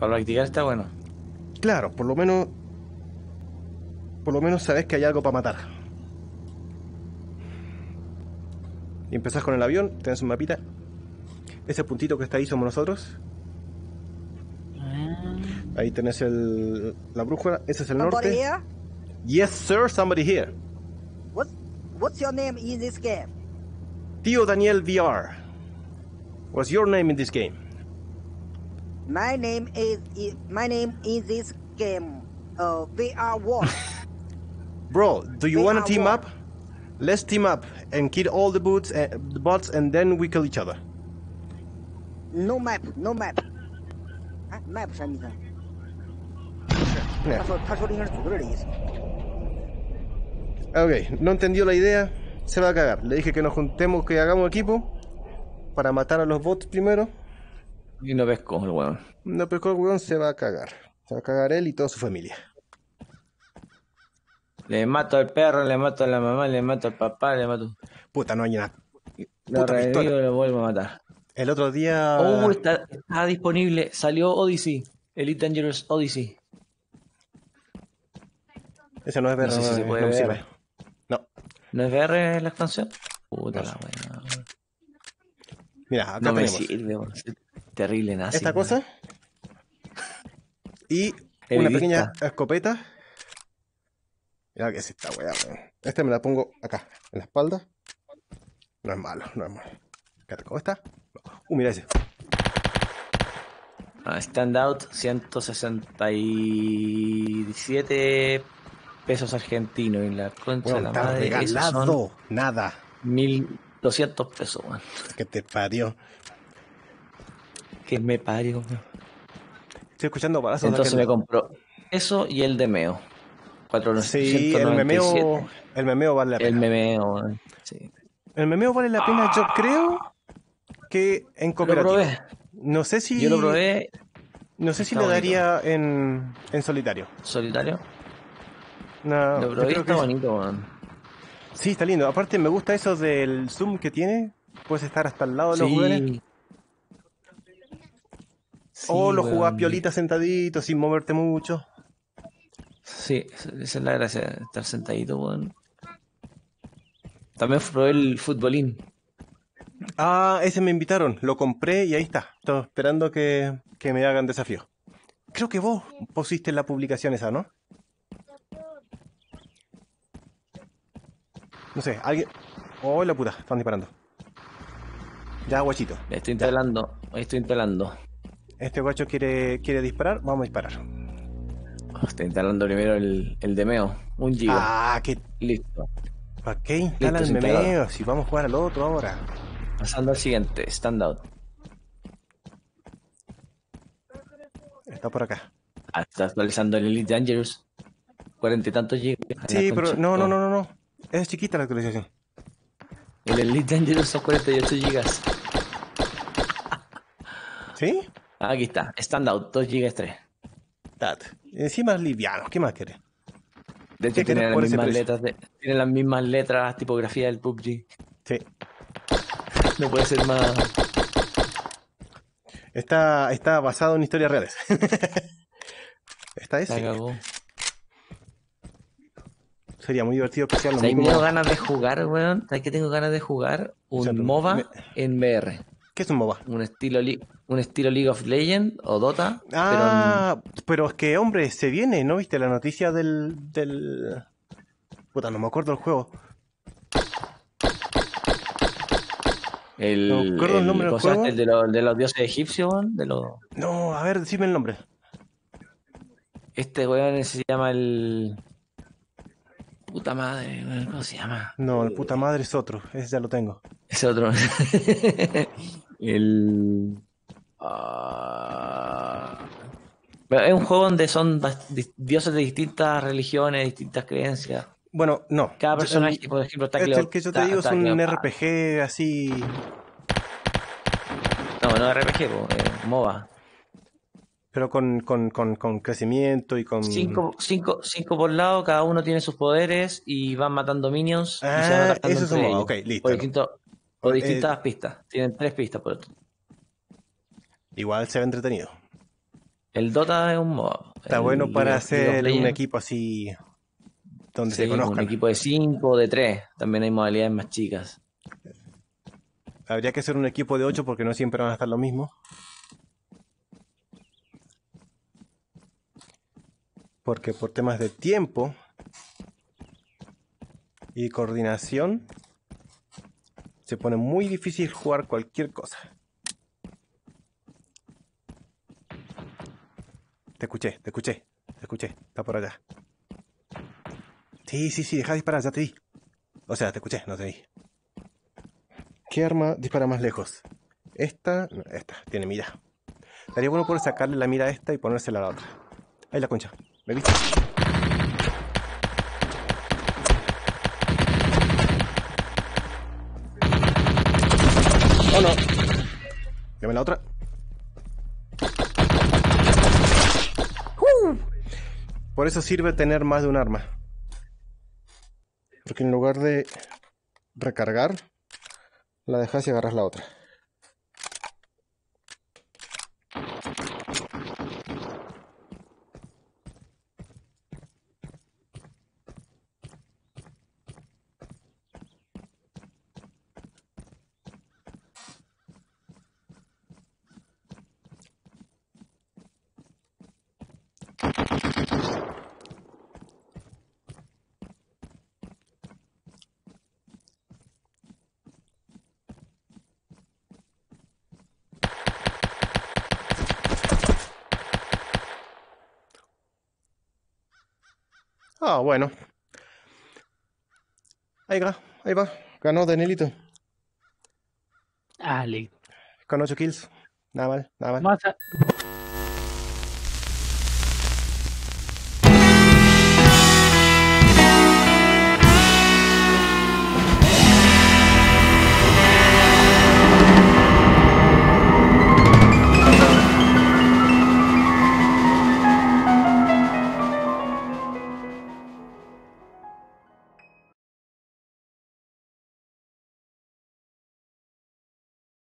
Para practicar está bueno. Claro, por lo menos. Por lo menos sabes que hay algo para matar. Y empezás con el avión, tenés un mapita. Ese puntito que está ahí somos nosotros. Ahí tenés el, la brújula, ese es el Somebody norte. here? Yes, sir, somebody here. What, what's your name in this game? Tío Daniel VR. What's your name in this game? My name is i- my name in this game. Uh, VR War. Bro, do you They want to are team what? up? Let's team up and kill all the boots, uh, the bots, and then we kill each other. no map, no map. 啊，map 啥意思？ Mira. 他说他说的应该是组队的意思。 Ok, no entendió la idea, se va a cagar. Le dije que nos juntemos, que hagamos equipo para matar a los bots primero. y no pesco el weón. No pescó el weón, se va a cagar. Se va a cagar él y toda su familia. Le mato al perro, le mato a la mamá, le mato al papá, le mato. Puta, no hay nada. Lo revivo y lo vuelvo a matar. El otro día. Oh, está, está disponible. Salió Odyssey. Elite Dangerous Odyssey. Ese no es No ver, sé si se no, puede no me ver. sirve. No. ¿No es VR la expansión? Puta No la weá. Mira, acá No me tenemos sirve, weón. Soy Terrible nazi. esta cosa. Y una pequeña escopeta. Mira que es esta weá, weón. Esta me la pongo acá, en la espalda. No es malo, no es malo. Fíjate, ¿Cómo está? Uh, mira ese. Ah, Standout 167 pesos argentinos. Y la concha de la madre. son regalado. Nada. 1200 pesos, weón. Que te parió. Que me parió. Estoy escuchando balazos. de Entonces aquel me compró eso y el de Meo. Sí, el memeo, el memeo vale la El pena. memeo, weón. Sí. El memeo vale la pena, yo creo que en Lo cooperativo. probé. No sé si. Yo lo probé No sé si le daría en, en solitario. solitario. No, Lo probé creo está que- bonito, weón. Sí, está lindo. Aparte, me gusta eso del zoom que tiene. Puedes estar hasta al lado de los jugadores. Sí. O lo jugás weón. piolita sentadito, sin moverte mucho. Sí, esa es la gracia, de estar sentadito, weón. También probé el futbolín. Ah, ese me invitaron. Lo compré y ahí está. Estoy esperando que, que me hagan desafío. Creo que vos pusiste la publicación esa, ¿no? No sé, alguien... Oh, la puta, están disparando. Ya, guachito. Estoy instalando, estoy instalando. Este guacho quiere, quiere disparar, vamos a disparar. Estoy instalando primero el, el de Meo, un giga. Ah, que... Listo. ¿Para qué instala el memeo? Si vamos a jugar al otro ahora. Pasando al siguiente, standout. Está por acá. Ah, está actualizando el Elite Dangerous. Cuarenta y tantos gigas. Sí, pero no, no, no, no, no. Es chiquita la actualización. El Elite Dangerous son 48 gigas. ¿Sí? Aquí está, standout, 2 gigas 3. That. Encima es liviano, ¿qué más querés? De hecho, ¿Qué tiene querés las mismas letras, de, tiene las mismas letras, tipografía del PUBG. Sí. No puede ser más. Está, está basado en historias reales. está ese. Sería muy divertido especial. ¿Sabes que tengo ganas de jugar, weón? ¿Sabes que tengo ganas de jugar? Un. MOBA Me- en VR. ¿Qué es un MOBA? Un estilo, un estilo League of Legends o Dota. Ah, pero es que, hombre, se viene, ¿no viste la noticia del, del... Puta, no me acuerdo el juego. Pero el, no me acuerdo el nombre del ¿cómo se llama juego. El de, los, de los dioses egipcios. De los, No, a ver, decime el nombre. este weón se llama el. Puta madre, ¿cómo se llama? No, el puta madre es otro, ese ya lo tengo. Ese otro. el. ah, pero es un juego donde son dioses de distintas religiones, distintas creencias. Bueno, no. Cada Yo- personaje, el- por ejemplo, está el que yo te digo es un. RPG así... No, no RPG, po, eh, MOBA. Pero con, con, con, con crecimiento y con... Cinco, cinco, cinco por lado, cada uno tiene sus poderes y van matando minions. y se van Ah, eso es un MOBA, ok, listo. Por, distinto- por Eh, distintas pistas. Tienen tres pistas por otro. Igual se ve entretenido. El Dota es un modo. Está El bueno para hacer un equipo así donde sí, se un conozcan. equipo de 5 o de 3. También hay modalidades más chicas. Habría que hacer un equipo de 8 porque no siempre van a estar lo mismo. Porque por temas de tiempo y coordinación se pone muy difícil jugar cualquier cosa. Te escuché, te escuché, te escuché. Está por allá. Sí, sí, sí, deja de disparar, ya te vi. O sea, te escuché, no te vi. ¿Qué arma dispara más lejos? Esta, esta, tiene mira. Estaría bueno poder sacarle la mira a esta y ponérsela a la otra. Ahí la concha. ¿Me viste? No. Dame la otra. ¡Uh! Por eso sirve tener más de un arma. Porque en lugar de recargar, la dejas y agarras la otra. Ah, bueno. Ahí va, ahí va. Ganó Danielito. Ah, listo. Con 8 kills. Nada mal, nada mal. A,